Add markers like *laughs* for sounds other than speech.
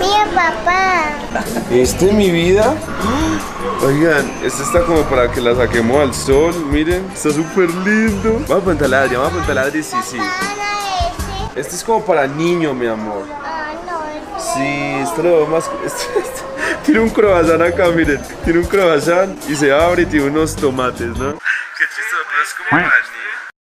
Mira, papá. ¿Este mi vida? Oigan, este está como para que la saquemos al sol, miren, está súper lindo. Vamos a preguntarle a vamos a preguntarle a sí. Este. este es como para niño, mi amor. Ah, no. Este. Sí, esto lo veo más... *laughs* este- este- tiene un croissant acá, miren. Tiene un croissant y se abre y tiene unos tomates, ¿no? Qué chistoso, pero es como para niño.